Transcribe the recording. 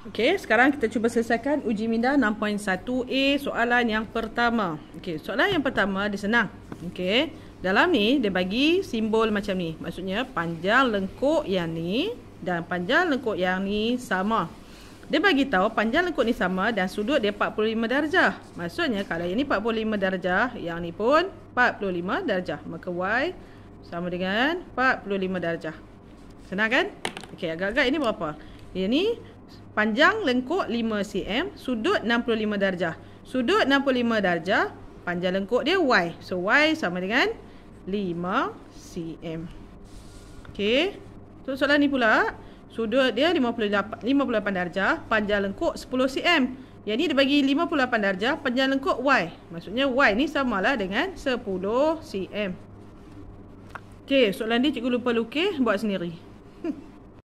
Okey, sekarang kita cuba selesaikan uji minda 6.1A soalan yang pertama. Okey, soalan yang pertama dia senang. Okey, dalam ni dia bagi simbol macam ni. Maksudnya panjang lengkuk yang ni dan panjang lengkuk yang ni sama. Dia bagi tahu panjang lengkuk ni sama dan sudut dia 45 darjah. Maksudnya kalau yang ni 45 darjah, yang ni pun 45 darjah. Maka Y sama dengan 45 darjah. Senang kan? Okey, agak-agak ini berapa? Ini panjang lengkuk 5 cm, sudut 65 darjah. Sudut 65 darjah, panjang lengkuk dia Y. So Y sama dengan 5 cm. Okey. So soalan ni pula, sudut dia 58 58 darjah, panjang lengkuk 10 cm. Yang ni dia bagi 58 darjah, panjang lengkuk Y. Maksudnya Y ni samalah dengan 10 cm. Okey, soalan ni cikgu lupa lukis, buat sendiri.